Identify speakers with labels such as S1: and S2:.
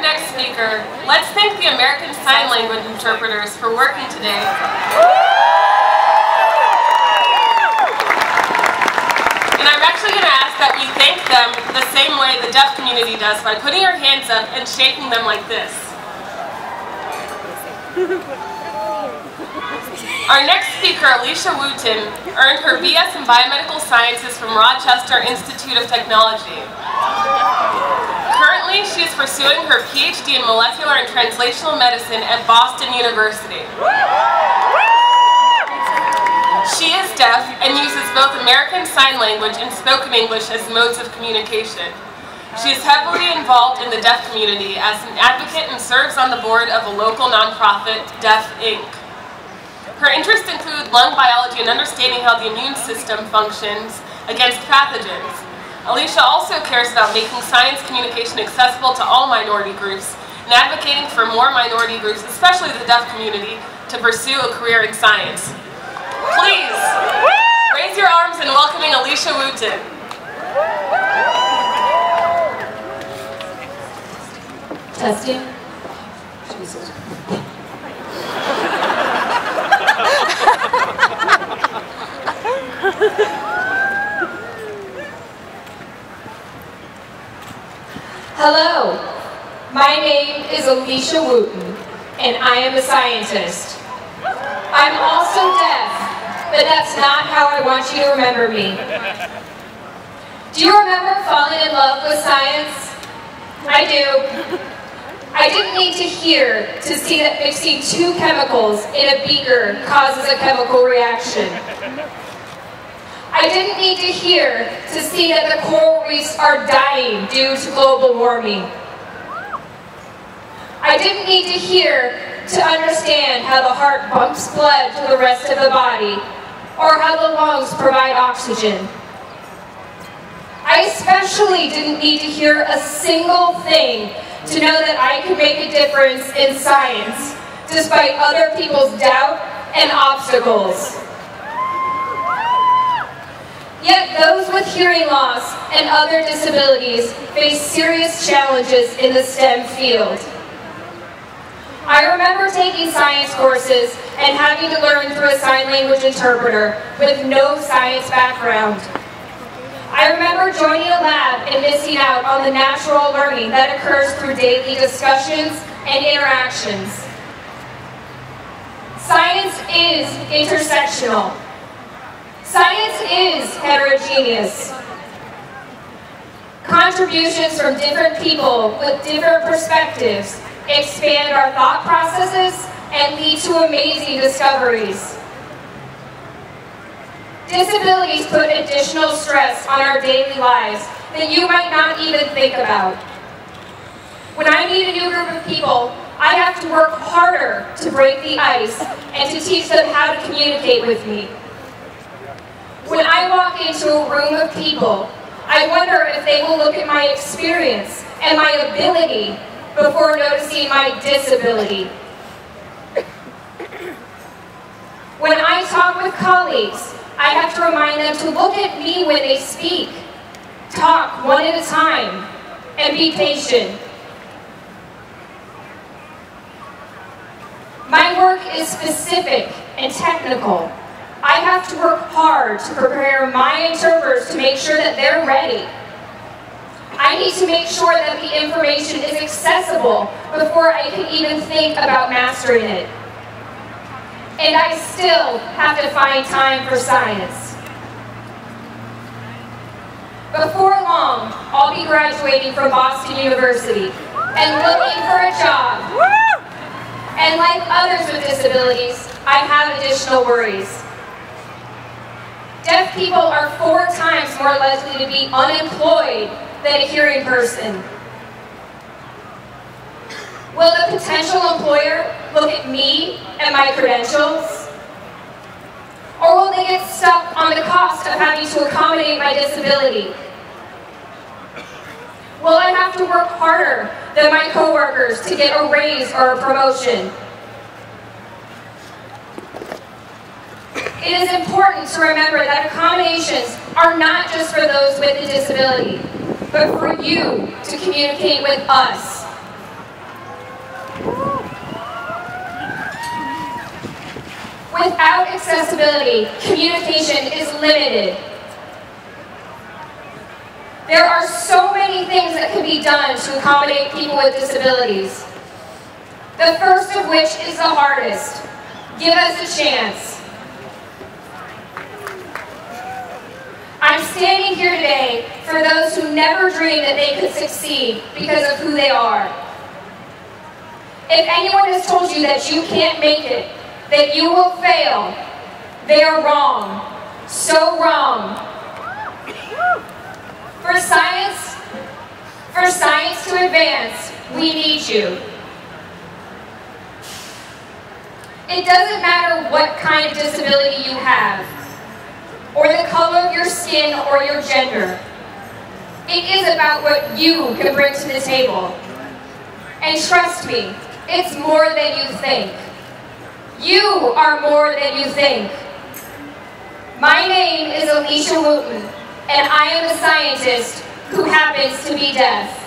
S1: our next speaker, let's thank the American Sign Language interpreters for working today. And I'm actually going to ask that we thank them the same way the deaf community does by putting our hands up and shaking them like this. Our next speaker, Alicia Wooten, earned her BS in Biomedical Sciences from Rochester Institute of Technology. Currently, she is pursuing her PhD in Molecular and Translational Medicine at Boston University. She is deaf and uses both American Sign Language and spoken English as modes of communication. She is heavily involved in the deaf community as an advocate and serves on the board of a local nonprofit, Deaf Inc. Her interests include lung biology and understanding how the immune system functions against pathogens. Alicia also cares about making science communication accessible to all minority groups and advocating for more minority groups, especially the deaf community, to pursue a career in science. Please, raise your arms in welcoming Alicia Wooten.
S2: Testing. Hello, my name is Alicia Wooten, and I am a scientist. I'm also deaf, but that's not how I want you to remember me. Do you remember falling in love with science? I do. I didn't need to hear to see that mixing two chemicals in a beaker causes a chemical reaction. I didn't need to hear to see that the coral reefs are dying due to global warming. I didn't need to hear to understand how the heart pumps blood to the rest of the body or how the lungs provide oxygen. I especially didn't need to hear a single thing to know that I could make a difference in science despite other people's doubt and obstacles. Yet those with hearing loss and other disabilities face serious challenges in the STEM field. I remember taking science courses and having to learn through a sign language interpreter with no science background. I remember joining a lab and missing out on the natural learning that occurs through daily discussions and interactions. Science is intersectional. Science is heterogeneous. Contributions from different people with different perspectives expand our thought processes and lead to amazing discoveries. Disabilities put additional stress on our daily lives that you might not even think about. When I meet a new group of people, I have to work harder to break the ice and to teach them how to communicate with me. When I walk into a room of people, I wonder if they will look at my experience and my ability before noticing my disability. When I talk with colleagues, I have to remind them to look at me when they speak. Talk one at a time and be patient. My work is specific and technical. I have to work hard to prepare my interpreters to make sure that they're ready. I need to make sure that the information is accessible before I can even think about mastering it. And I still have to find time for science. Before long, I'll be graduating from Boston University and looking for a job. And like others with disabilities, I have additional worries. Deaf people are four times more likely to be unemployed than a hearing person. Will the potential employer look at me and my credentials? Or will they get stuck on the cost of having to accommodate my disability? Will I have to work harder than my coworkers to get a raise or a promotion? it is important to remember that accommodations are not just for those with a disability, but for you to communicate with us. Without accessibility, communication is limited. There are so many things that can be done to accommodate people with disabilities. The first of which is the hardest. Give us a chance. I'm standing here today for those who never dreamed that they could succeed because of who they are. If anyone has told you that you can't make it, that you will fail, they are wrong. So wrong. For science, for science to advance, we need you. It doesn't matter what kind of disability you have or the color of your skin or your gender. It is about what you can bring to the table. And trust me, it's more than you think. You are more than you think. My name is Alicia Wooten, and I am a scientist who happens to be deaf.